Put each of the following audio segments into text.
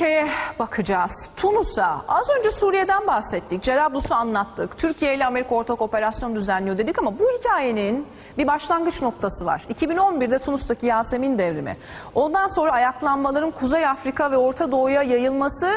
ülkeye bakacağız. Tunus'a. Az önce Suriye'den bahsettik. Cerablus'u anlattık. Türkiye ile Amerika ortak operasyon düzenliyor dedik ama bu hikayenin bir başlangıç noktası var. 2011'de Tunus'taki Yasemin devrimi. Ondan sonra ayaklanmaların Kuzey Afrika ve Orta Doğu'ya yayılması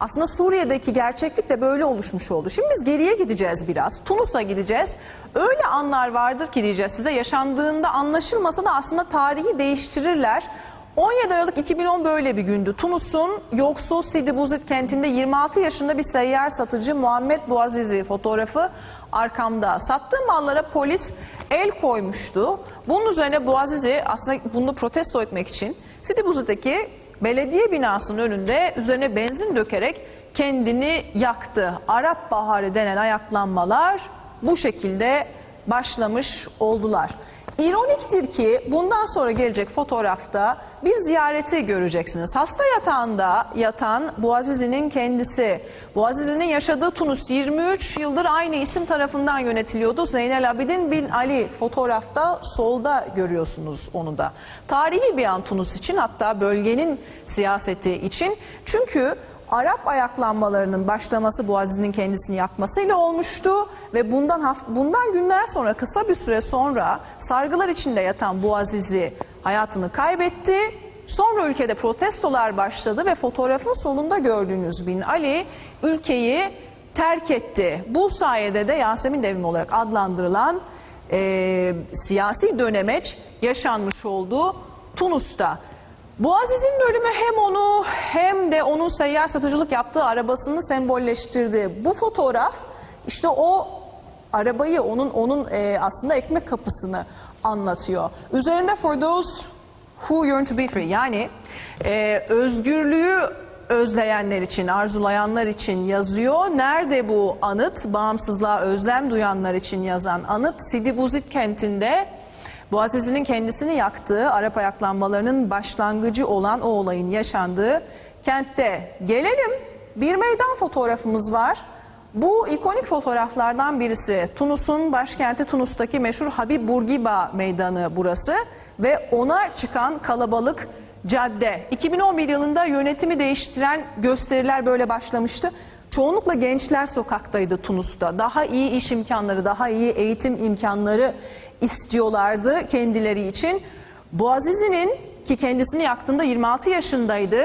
aslında Suriye'deki gerçeklik de böyle oluşmuş oldu. Şimdi biz geriye gideceğiz biraz. Tunus'a gideceğiz. Öyle anlar vardır ki diyeceğiz size yaşandığında anlaşılmasa da aslında tarihi değiştirirler. 17 Aralık 2010 böyle bir gündü. Tunus'un yoksul Sidi Bouzid kentinde 26 yaşında bir seyyar satıcı Muhammed Bouazizi fotoğrafı arkamda. Sattığı mallara polis el koymuştu. Bunun üzerine Bouazizi aslında bunu protesto etmek için Sidi Bouzid'deki belediye binasının önünde üzerine benzin dökerek kendini yaktı. Arap Baharı denen ayaklanmalar bu şekilde başlamış oldular. İroniktir ki bundan sonra gelecek fotoğrafta bir ziyareti göreceksiniz. Hasta yatağında yatan Boğazizi'nin kendisi. Boğazizi'nin yaşadığı Tunus 23 yıldır aynı isim tarafından yönetiliyordu. Zeynel Abidin bin Ali fotoğrafta solda görüyorsunuz onu da. Tarihi bir an Tunus için hatta bölgenin siyaseti için. Çünkü Arap ayaklanmalarının başlaması Boğazizi'nin kendisini yakmasıyla olmuştu ve bundan haft bundan günler sonra kısa bir süre sonra sargılar içinde yatan Boğazizi hayatını kaybetti. Sonra ülkede protestolar başladı ve fotoğrafın solunda gördüğünüz Bin Ali ülkeyi terk etti. Bu sayede de Yasemin devrimi olarak adlandırılan e, siyasi dönemeç yaşanmış oldu Tunus'ta. Boğaziz'in ölümü hem onu hem de onun seyyar satıcılık yaptığı arabasını sembolleştirdi. Bu fotoğraf işte o arabayı onun onun e, aslında ekmek kapısını anlatıyor. Üzerinde for those who yearn to be free yani e, özgürlüğü özleyenler için, arzulayanlar için yazıyor. Nerede bu anıt? Bağımsızlığa özlem duyanlar için yazan anıt Sidi Bouzid kentinde Boğazizi'nin kendisini yaktığı Arap ayaklanmalarının başlangıcı olan o olayın yaşandığı kentte. Gelelim bir meydan fotoğrafımız var. Bu ikonik fotoğraflardan birisi Tunus'un başkenti Tunus'taki meşhur Habib Bourguiba meydanı burası ve ona çıkan kalabalık cadde. 2011 yılında yönetimi değiştiren gösteriler böyle başlamıştı. Çoğunlukla gençler sokaktaydı Tunus'ta. Daha iyi iş imkanları, daha iyi eğitim imkanları istiyorlardı kendileri için. Boğazizi'nin ki kendisini yaktığında 26 yaşındaydı.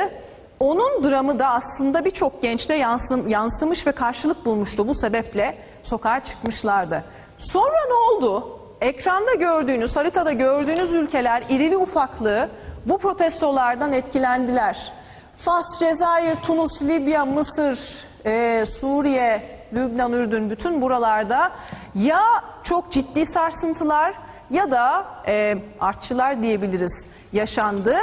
Onun dramı da aslında birçok gençte yansım, yansımış ve karşılık bulmuştu. Bu sebeple sokağa çıkmışlardı. Sonra ne oldu? Ekranda gördüğünüz, haritada gördüğünüz ülkeler irili ufaklı bu protestolardan etkilendiler. Fas, Cezayir, Tunus, Libya, Mısır, e, Suriye, Lübnan, Ürdün bütün buralarda ya çok ciddi sarsıntılar ya da e, artçılar diyebiliriz yaşandı.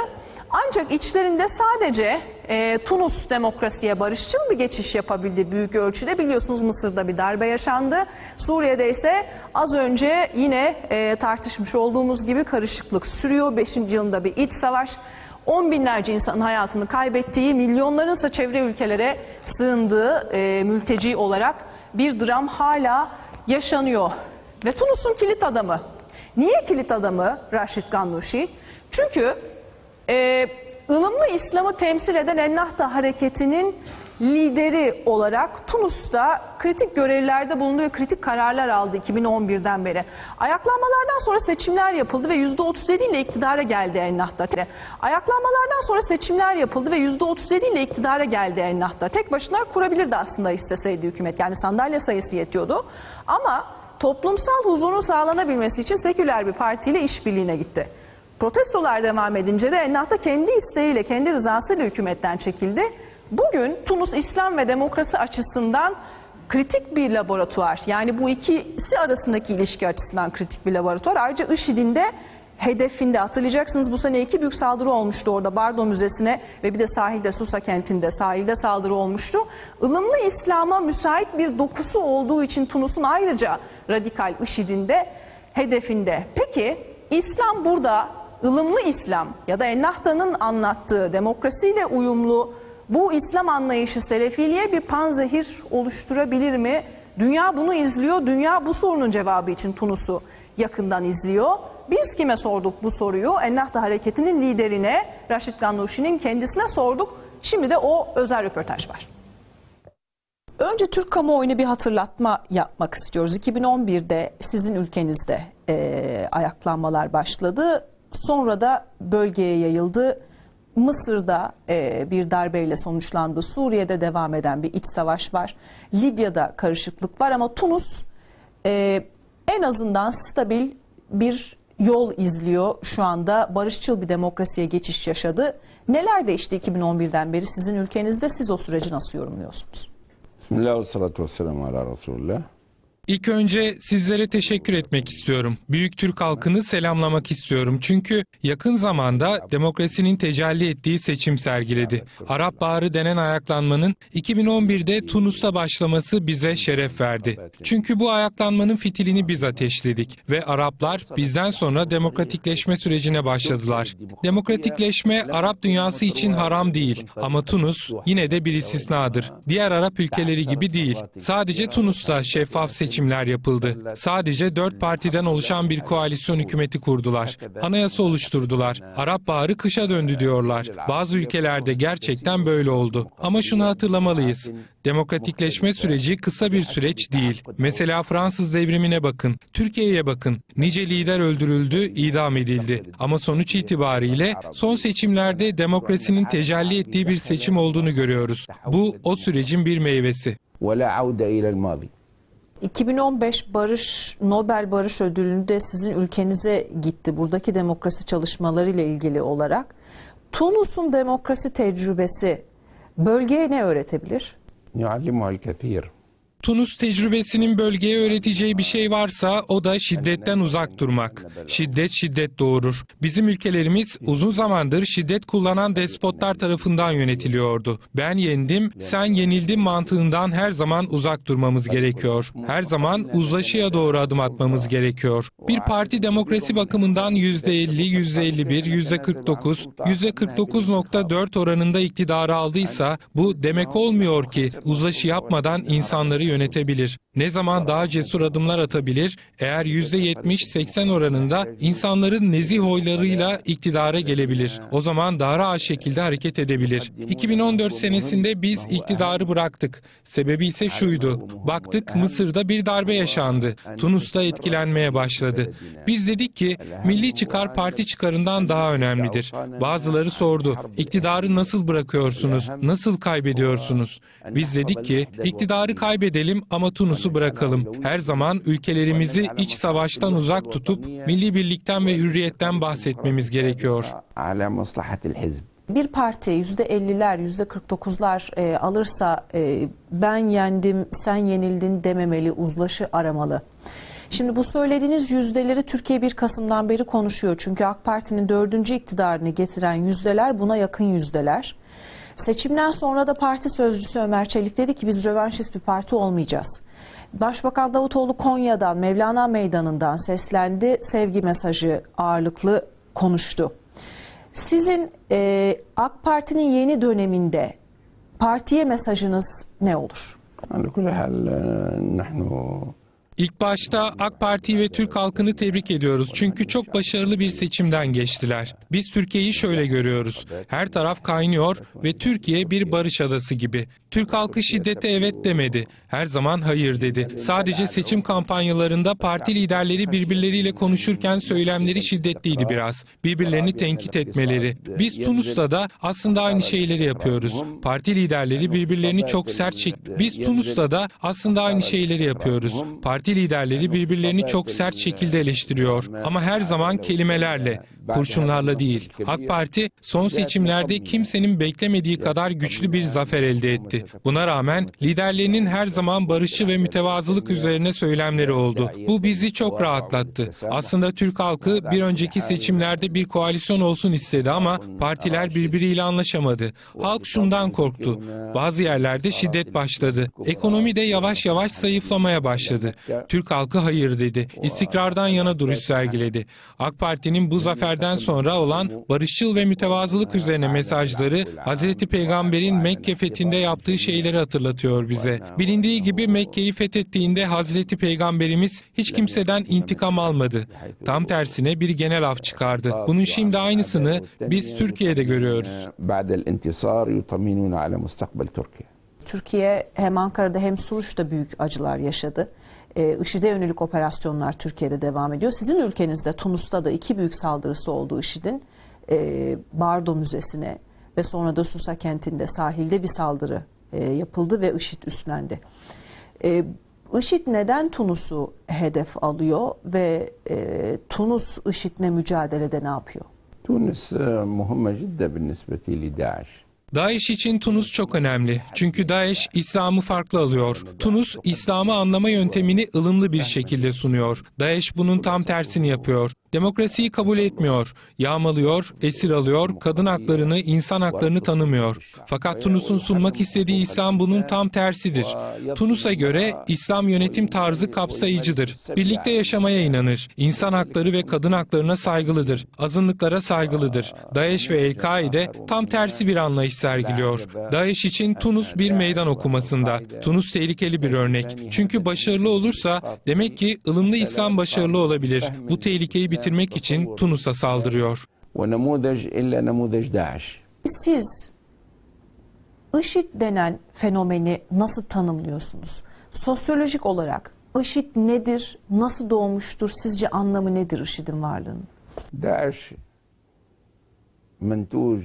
Ancak içlerinde sadece e, Tunus demokrasiye barışçıl bir geçiş yapabildi büyük ölçüde. Biliyorsunuz Mısır'da bir darbe yaşandı. Suriye'de ise az önce yine e, tartışmış olduğumuz gibi karışıklık sürüyor. 5. yılında bir iç savaş. On binlerce insanın hayatını kaybettiği, milyonların ise çevre ülkelere sığındığı e, mülteci olarak bir dram hala yaşanıyor. Ve Tunus'un kilit adamı. Niye kilit adamı Raşit Gannuşi? Çünkü e, ılımlı İslam'ı temsil eden Ennahda hareketinin lideri olarak Tunus'ta kritik görevlerde bulundu ve kritik kararlar aldı 2011'den beri. Ayaklanmalardan sonra seçimler yapıldı ve %37 ile iktidara geldi Ennahda. Ayaklanmalardan sonra seçimler yapıldı ve %37 ile iktidara geldi Ennahda. Tek başına kurabilirdi aslında isteseydi hükümet. Yani sandalye sayısı yetiyordu. Ama toplumsal huzurun sağlanabilmesi için seküler bir partiyle işbirliğine gitti. Protestolar devam edince de Ennahda kendi isteğiyle, kendi rızasıyla hükümetten çekildi. Bugün Tunus İslam ve demokrasi açısından kritik bir laboratuvar. Yani bu ikisi arasındaki ilişki açısından kritik bir laboratuvar. Ayrıca IŞİD'in de hedefinde hatırlayacaksınız bu sene iki büyük saldırı olmuştu orada Bardo Müzesi'ne ve bir de sahilde Susa kentinde sahilde saldırı olmuştu. Ilımlı İslam'a müsait bir dokusu olduğu için Tunus'un ayrıca radikal IŞİD'in de hedefinde. Peki İslam burada ılımlı İslam ya da Ennahta'nın anlattığı demokrasiyle uyumlu bu İslam anlayışı selefiliğe bir panzehir oluşturabilir mi? Dünya bunu izliyor. Dünya bu sorunun cevabı için Tunus'u yakından izliyor. Biz kime sorduk bu soruyu? Ennahda Hareketi'nin liderine, Raşit Gannuşi'nin kendisine sorduk. Şimdi de o özel röportaj var. Önce Türk kamuoyuna bir hatırlatma yapmak istiyoruz. 2011'de sizin ülkenizde e, ayaklanmalar başladı. Sonra da bölgeye yayıldı. Mısır'da e, bir darbeyle sonuçlandı. Suriye'de devam eden bir iç savaş var. Libya'da karışıklık var ama Tunus e, en azından stabil bir yol izliyor şu anda. Barışçıl bir demokrasiye geçiş yaşadı. Neler değişti 2011'den beri sizin ülkenizde? Siz o süreci nasıl yorumluyorsunuz? Bismillah ve salatu ve selamu ala Resulullah. İlk önce sizlere teşekkür etmek istiyorum. Büyük Türk halkını selamlamak istiyorum. Çünkü yakın zamanda demokrasinin tecelli ettiği seçim sergiledi. Arap Baharı denen ayaklanmanın 2011'de Tunus'ta başlaması bize şeref verdi. Çünkü bu ayaklanmanın fitilini biz ateşledik ve Araplar bizden sonra demokratikleşme sürecine başladılar. Demokratikleşme Arap dünyası için haram değil ama Tunus yine de bir istisnadır. Diğer Arap ülkeleri gibi değil. Sadece Tunus'ta şeffaf seçimler yapıldı. Sadece dört partiden oluşan bir koalisyon hükümeti kurdular. Anayasa oluşturdular. Arap Baharı kışa döndü diyorlar. Bazı ülkelerde gerçekten böyle oldu. Ama şunu hatırlamalıyız. Demokratikleşme süreci kısa bir süreç değil. Mesela Fransız devrimine bakın, Türkiye'ye bakın. Nice lider öldürüldü, idam edildi. Ama sonuç itibariyle son seçimlerde demokrasinin tecelli ettiği bir seçim olduğunu görüyoruz. Bu o sürecin bir meyvesi. ولا عودة إلى الماضي 2015 Barış Nobel Barış Ödülü de sizin ülkenize gitti. Buradaki demokrasi çalışmaları ile ilgili olarak. Tunus'un demokrasi tecrübesi bölgeye ne öğretebilir? يعلمها الكثير Tunus tecrübesinin bölgeye öğreteceği bir şey varsa o da şiddetten uzak durmak. Şiddet şiddet doğurur. Bizim ülkelerimiz uzun zamandır şiddet kullanan despotlar tarafından yönetiliyordu. Ben yendim, sen yenildin mantığından her zaman uzak durmamız gerekiyor. Her zaman uzlaşıya doğru adım atmamız gerekiyor. Bir parti demokrasi bakımından %50, %51, %49, %49.4 oranında iktidarı aldıysa bu demek olmuyor ki uzlaşı yapmadan insanları yönetebilir. Ne zaman daha cesur adımlar atabilir? Eğer %70-80 oranında insanların nezih oylarıyla iktidara gelebilir. O zaman daha rahat şekilde hareket edebilir. 2014 senesinde biz iktidarı bıraktık. Sebebi ise şuydu. Baktık Mısır'da bir darbe yaşandı. Tunus'ta etkilenmeye başladı. Biz dedik ki milli çıkar parti çıkarından daha önemlidir. Bazıları sordu. İktidarı nasıl bırakıyorsunuz? Nasıl kaybediyorsunuz? Biz dedik ki iktidarı kaybedelim bitirelim ama Tunus'u bırakalım. Her zaman ülkelerimizi iç savaştan uzak tutup milli birlikten ve hürriyetten bahsetmemiz gerekiyor. Bir parti %50'ler, %49'lar e, alırsa e, ben yendim, sen yenildin dememeli, uzlaşı aramalı. Şimdi bu söylediğiniz yüzdeleri Türkiye 1 Kasım'dan beri konuşuyor. Çünkü AK Parti'nin dördüncü iktidarını getiren yüzdeler buna yakın yüzdeler. Seçimden sonra da parti sözcüsü Ömer Çelik dedi ki biz rövanşist bir parti olmayacağız. Başbakan Davutoğlu Konya'dan, Mevlana Meydanı'ndan seslendi. Sevgi mesajı ağırlıklı konuştu. Sizin e, AK Parti'nin yeni döneminde partiye mesajınız ne olur? على كل حال آه، نحن İlk başta AK Parti ve Türk halkını tebrik ediyoruz. Çünkü çok başarılı bir seçimden geçtiler. Biz Türkiye'yi şöyle görüyoruz. Her taraf kaynıyor ve Türkiye bir barış adası gibi. Türk halkı şiddete evet demedi. Her zaman hayır dedi. Sadece seçim kampanyalarında parti liderleri birbirleriyle konuşurken söylemleri şiddetliydi biraz. Birbirlerini tenkit etmeleri. Biz Tunus'ta da aslında aynı şeyleri yapıyoruz. Parti liderleri birbirlerini çok sert çek. Biz Tunus'ta da aslında aynı şeyleri yapıyoruz. Parti liderleri birbirlerini çok sert şekilde eleştiriyor. Ama her zaman kelimelerle, kurşunlarla değil. AK Parti son seçimlerde kimsenin beklemediği kadar güçlü bir zafer elde etti. Buna rağmen liderlerinin her zaman barışçı ve mütevazılık üzerine söylemleri oldu. Bu bizi çok rahatlattı. Aslında Türk halkı bir önceki seçimlerde bir koalisyon olsun istedi ama partiler birbiriyle anlaşamadı. Halk şundan korktu. Bazı yerlerde şiddet başladı. Ekonomi de yavaş yavaş zayıflamaya başladı. Türk halkı hayır dedi. İstikrardan yana duruş sergiledi. AK Parti'nin bu zaferden Mekke'den sonra olan barışçıl ve mütevazılık üzerine mesajları Hz. Peygamber'in Mekke fethinde yaptığı şeyleri hatırlatıyor bize. Bilindiği gibi Mekke'yi fethettiğinde Hz. Peygamberimiz hiç kimseden intikam almadı. Tam tersine bir genel af çıkardı. Bunun şimdi aynısını biz Türkiye'de görüyoruz. Türkiye hem Ankara'da hem Suruç'ta büyük acılar yaşadı e, IŞİD'e yönelik operasyonlar Türkiye'de devam ediyor. Sizin ülkenizde Tunus'ta da iki büyük saldırısı oldu IŞİD'in. E, Bardo Müzesi'ne ve sonra da Susa kentinde sahilde bir saldırı e, yapıldı ve IŞİD üstlendi. E, IŞİD neden Tunus'u hedef alıyor ve e, Tunus IŞİD'le mücadelede ne yapıyor? Tunus e, muhemmecid de bir nisbeti li için Tunus çok önemli. Çünkü Daesh İslam'ı farklı alıyor. Tunus İslam'ı anlama yöntemini ılımlı bir şekilde sunuyor. Daesh bunun tam tersini yapıyor. Demokrasiyi kabul etmiyor. Yağmalıyor, esir alıyor, kadın haklarını, insan haklarını tanımıyor. Fakat Tunus'un sunmak istediği İslam bunun tam tersidir. Tunus'a göre İslam yönetim tarzı kapsayıcıdır. Birlikte yaşamaya inanır. İnsan hakları ve kadın haklarına saygılıdır. Azınlıklara saygılıdır. Daesh ve El-Kaide tam tersi bir anlayış sergiliyor. Daesh için Tunus bir meydan okumasında. Tunus tehlikeli bir örnek. Çünkü başarılı olursa demek ki ılımlı İslam başarılı olabilir. Bu tehlikeyi bitirmek için Tunus'a saldırıyor. ونموذج إلا نموذج داعش Siz IŞİD denen fenomeni nasıl tanımlıyorsunuz? Sosyolojik olarak IŞİD nedir, nasıl doğmuştur, sizce anlamı nedir IŞİD'in varlığının? داعش منتوج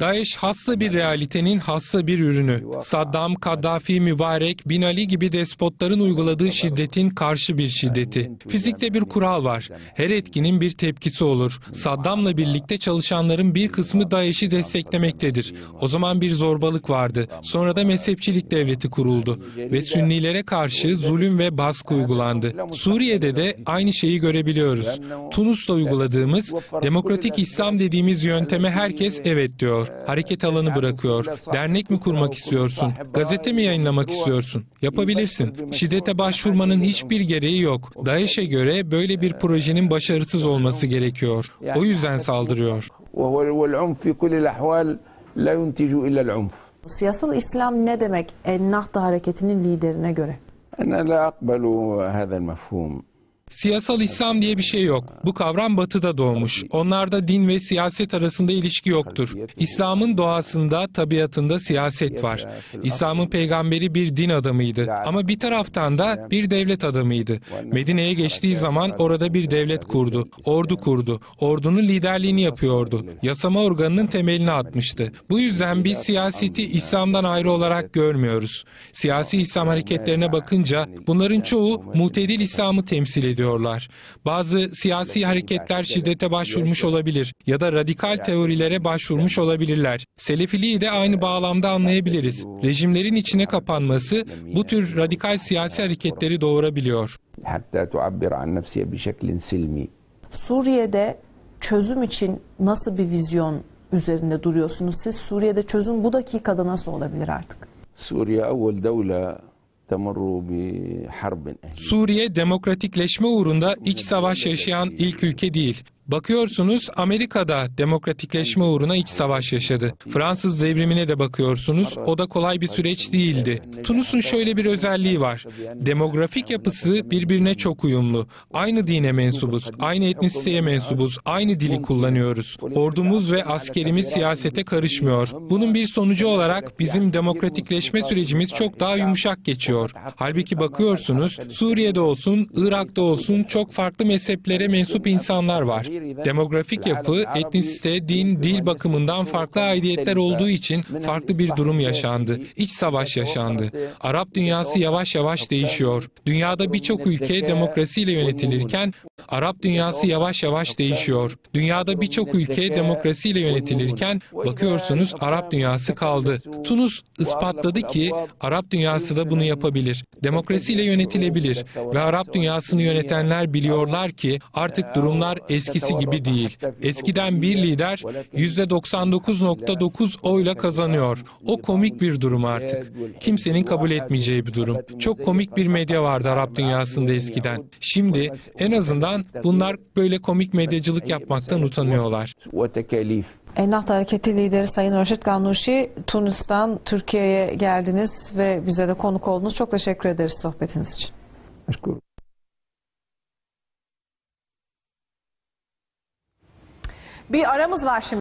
Daesh hassa bir realitenin hassa bir ürünü. Saddam, Kaddafi, Mübarek, Bin Ali gibi despotların uyguladığı şiddetin karşı bir şiddeti. Fizikte bir kural var. Her etkinin bir tepkisi olur. Saddam'la birlikte çalışanların bir kısmı Daesh'i desteklemektedir. O zaman bir zorbalık vardı. Sonra da mezhepçilik devleti kuruldu. Ve Sünnilere karşı zulüm ve baskı uygulandı. Suriye'de de aynı şeyi görebiliyoruz. Tunus'ta uyguladığımız demokratik İslam dediğimiz yönteme herkes evet diyor Hareket alanı bırakıyor. Dernek mi kurmak istiyorsun? Gazete mi yayınlamak istiyorsun? Yapabilirsin. Şiddete başvurmanın hiçbir gereği yok. DAEŞ'e göre böyle bir projenin başarısız olması gerekiyor. O yüzden saldırıyor. وهو والعنف في كل الأحوال لا ينتج إلا العنف Siyasal İslam ne demek Ennahda hareketinin liderine göre? أنا لا أقبل هذا المفهوم Siyasal İslam diye bir şey yok. Bu kavram batıda doğmuş. Onlarda din ve siyaset arasında ilişki yoktur. İslam'ın doğasında, tabiatında siyaset var. İslam'ın peygamberi bir din adamıydı. Ama bir taraftan da bir devlet adamıydı. Medine'ye geçtiği zaman orada bir devlet kurdu. Ordu kurdu. Ordunun liderliğini yapıyordu. Yasama organının temelini atmıştı. Bu yüzden biz siyaseti İslam'dan ayrı olarak görmüyoruz. Siyasi İslam hareketlerine bakınca bunların çoğu mutedil İslam'ı temsil ediyorlar. Bazı siyasi hareketler şiddete başvurmuş olabilir ya da radikal teorilere başvurmuş olabilirler. Selefiliği de aynı bağlamda anlayabiliriz. Rejimlerin içine kapanması bu tür radikal siyasi hareketleri doğurabiliyor. Suriye'de çözüm için nasıl bir vizyon üzerinde duruyorsunuz siz? Suriye'de çözüm bu dakikada nasıl olabilir artık? Suriye evvel devlet Suriye demokratikleşme uğrunda iç savaş yaşayan ilk ülke değil. Bakıyorsunuz Amerika'da demokratikleşme uğruna iç savaş yaşadı. Fransız devrimine de bakıyorsunuz o da kolay bir süreç değildi. Tunus'un şöyle bir özelliği var. Demografik yapısı birbirine çok uyumlu. Aynı dine mensubuz, aynı etnisiteye mensubuz, aynı dili kullanıyoruz. Ordumuz ve askerimiz siyasete karışmıyor. Bunun bir sonucu olarak bizim demokratikleşme sürecimiz çok daha yumuşak geçiyor. Halbuki bakıyorsunuz Suriye'de olsun, Irak'ta olsun çok farklı mezheplere mensup insanlar var. Demografik yapı, etnisite, din, dil bakımından farklı aidiyetler olduğu için farklı bir durum yaşandı. İç savaş yaşandı. Arap dünyası yavaş yavaş değişiyor. Dünyada birçok ülke demokrasiyle yönetilirken Arap dünyası yavaş yavaş değişiyor. Dünyada birçok ülke demokrasiyle yönetilirken bakıyorsunuz Arap dünyası kaldı. Tunus ispatladı ki Arap dünyası da bunu yapabilir. Demokrasiyle yönetilebilir ve Arap dünyasını yönetenler biliyorlar ki artık durumlar eskisi eskisi gibi değil. Eskiden bir lider %99.9 oyla kazanıyor. O komik bir durum artık. Kimsenin kabul etmeyeceği bir durum. Çok komik bir medya vardı Arap dünyasında eskiden. Şimdi en azından bunlar böyle komik medyacılık yapmaktan utanıyorlar. Ennahda Hareketi lideri Sayın Raşit Ganuşi Tunus'tan Türkiye'ye geldiniz ve bize de konuk oldunuz. Çok teşekkür ederiz sohbetiniz için. Teşekkür Bir aramız var şimdi.